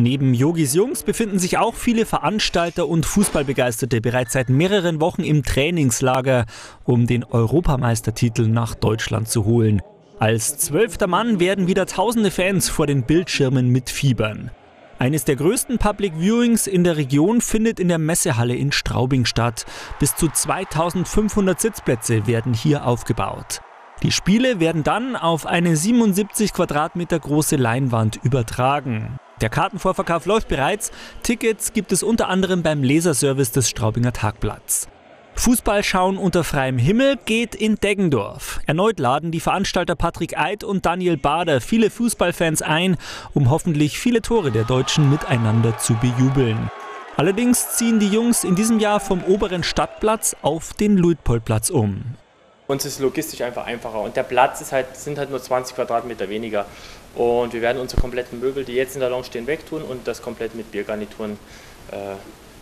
Neben Yogis Jungs befinden sich auch viele Veranstalter und Fußballbegeisterte bereits seit mehreren Wochen im Trainingslager, um den Europameistertitel nach Deutschland zu holen. Als zwölfter Mann werden wieder tausende Fans vor den Bildschirmen mitfiebern. Eines der größten Public Viewings in der Region findet in der Messehalle in Straubing statt. Bis zu 2500 Sitzplätze werden hier aufgebaut. Die Spiele werden dann auf eine 77 Quadratmeter große Leinwand übertragen. Der Kartenvorverkauf läuft bereits. Tickets gibt es unter anderem beim Leserservice des Straubinger Tagblatts. Fußball schauen unter freiem Himmel geht in Deggendorf. Erneut laden die Veranstalter Patrick Eid und Daniel Bader viele Fußballfans ein, um hoffentlich viele Tore der Deutschen miteinander zu bejubeln. Allerdings ziehen die Jungs in diesem Jahr vom oberen Stadtplatz auf den Luitpoldplatz um. Uns ist logistisch einfach einfacher und der Platz ist halt, sind halt nur 20 Quadratmeter weniger. Und wir werden unsere kompletten Möbel, die jetzt in der Lounge stehen, wegtun und das komplett mit Biergarnituren äh,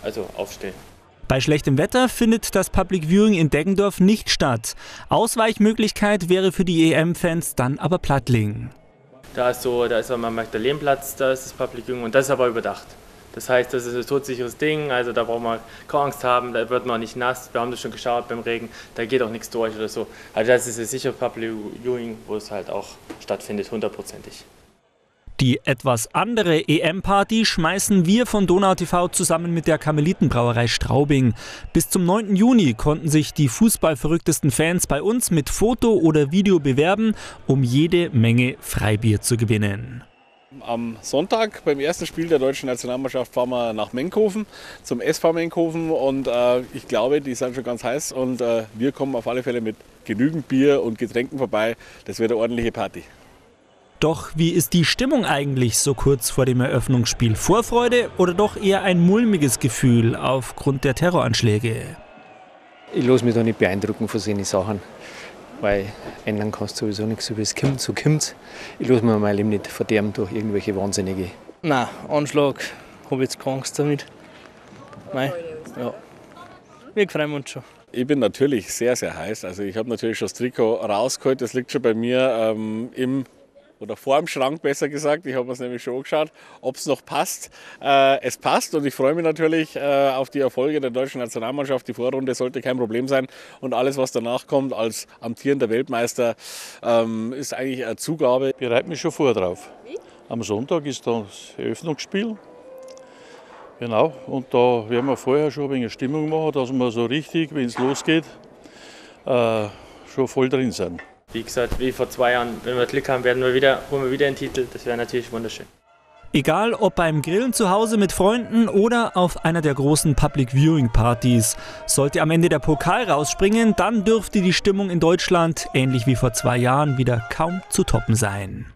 also aufstellen. Bei schlechtem Wetter findet das Public Viewing in Deggendorf nicht statt. Ausweichmöglichkeit wäre für die EM-Fans dann aber Plattling. Da ist so, da ist am Magdalenenplatz, da ist das Public Viewing und das ist aber überdacht. Das heißt, das ist ein todsicheres Ding, also da braucht man keine Angst haben, da wird man nicht nass. Wir haben das schon geschaut beim Regen, da geht auch nichts durch oder so. Also das ist ein sicheres Public Viewing, wo es halt auch stattfindet, hundertprozentig. Die etwas andere EM-Party schmeißen wir von Donau TV zusammen mit der Karmelitenbrauerei Straubing. Bis zum 9. Juni konnten sich die fußballverrücktesten Fans bei uns mit Foto oder Video bewerben, um jede Menge Freibier zu gewinnen. Am Sonntag beim ersten Spiel der deutschen Nationalmannschaft fahren wir nach Menkhofen, zum SV Menkhofen und äh, ich glaube, die sind schon ganz heiß und äh, wir kommen auf alle Fälle mit genügend Bier und Getränken vorbei. Das wird eine ordentliche Party. Doch wie ist die Stimmung eigentlich so kurz vor dem Eröffnungsspiel? Vorfreude oder doch eher ein mulmiges Gefühl aufgrund der Terroranschläge? Ich lasse mich da nicht beeindrucken von solchen Sachen, weil ändern kannst du sowieso nichts, so wie es kommt, so kommt Ich lasse mir mein Leben nicht verderben durch irgendwelche Wahnsinnige. Nein, Anschlag habe ich jetzt keine Angst damit. Nein, ja. Wir freuen uns schon. Ich bin natürlich sehr, sehr heiß. Also ich habe natürlich schon das Trikot rausgeholt. Das liegt schon bei mir ähm, im oder vor dem Schrank besser gesagt. Ich habe es nämlich schon angeschaut, ob es noch passt. Äh, es passt und ich freue mich natürlich äh, auf die Erfolge der deutschen Nationalmannschaft. Die Vorrunde sollte kein Problem sein und alles, was danach kommt als amtierender Weltmeister, ähm, ist eigentlich eine Zugabe. Ich bereite mich schon vor drauf. Am Sonntag ist das Eröffnungsspiel. Genau, und da werden wir vorher schon ein wenig Stimmung machen, dass wir so richtig, wenn es losgeht, äh, schon voll drin sind. Wie gesagt, wie vor zwei Jahren, wenn wir Glück haben, werden wir wieder, holen wir wieder einen Titel. Das wäre natürlich wunderschön. Egal ob beim Grillen zu Hause mit Freunden oder auf einer der großen Public Viewing Partys. Sollte am Ende der Pokal rausspringen, dann dürfte die Stimmung in Deutschland, ähnlich wie vor zwei Jahren, wieder kaum zu toppen sein.